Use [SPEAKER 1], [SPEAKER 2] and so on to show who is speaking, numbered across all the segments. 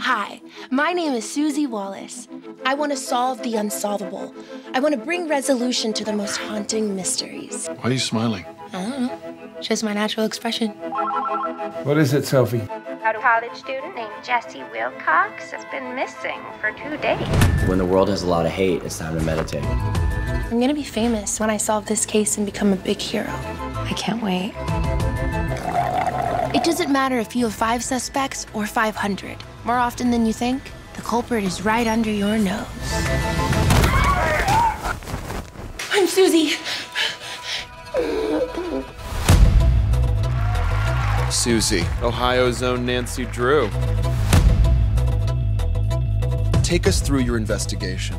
[SPEAKER 1] Hi, my name is Susie Wallace. I want to solve the unsolvable. I want to bring resolution to the most haunting mysteries.
[SPEAKER 2] Why are you smiling?
[SPEAKER 1] I don't know. Just my natural expression.
[SPEAKER 3] What is it, Sophie?
[SPEAKER 4] A college student named Jesse Wilcox has been missing for two days.
[SPEAKER 5] When the world has a lot of hate, it's time to meditate.
[SPEAKER 1] I'm gonna be famous when I solve this case and become a big hero.
[SPEAKER 6] I can't wait.
[SPEAKER 1] It doesn't matter if you have five suspects or 500. More often than you think, the culprit is right under your nose. I'm Susie.
[SPEAKER 7] Susie, Ohio's own Nancy Drew. Take us through your investigation.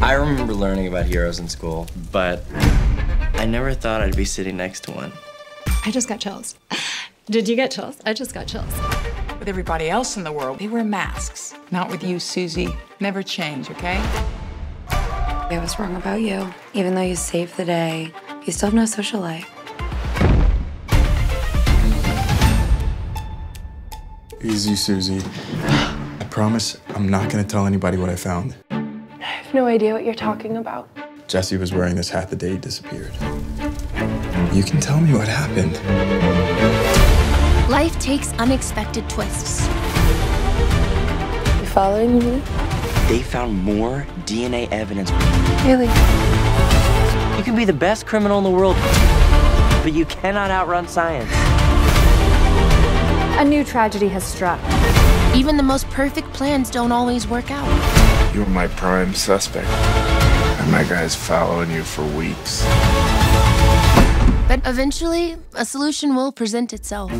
[SPEAKER 5] I remember learning about heroes in school, but I never thought I'd be sitting next to one.
[SPEAKER 6] I just got chills. Did you get chills? I just got chills.
[SPEAKER 8] With everybody else in the world, they wear masks. Not with you, Susie. Never change, okay?
[SPEAKER 6] I was wrong about you. Even though you saved the day, you still have no social life.
[SPEAKER 9] Easy, Susie. I promise I'm not gonna tell anybody what I found.
[SPEAKER 1] I have no idea what you're talking about.
[SPEAKER 9] Jesse was wearing this hat the day he disappeared. You can tell me what happened.
[SPEAKER 1] Life takes unexpected twists.
[SPEAKER 6] You following me?
[SPEAKER 5] They found more DNA evidence.
[SPEAKER 6] Really?
[SPEAKER 5] You can be the best criminal in the world, but you cannot outrun science.
[SPEAKER 6] A new tragedy has struck.
[SPEAKER 1] Even the most perfect plans don't always work out.
[SPEAKER 3] You're my prime suspect. And my guy's following you for weeks.
[SPEAKER 1] But eventually, a solution will present itself.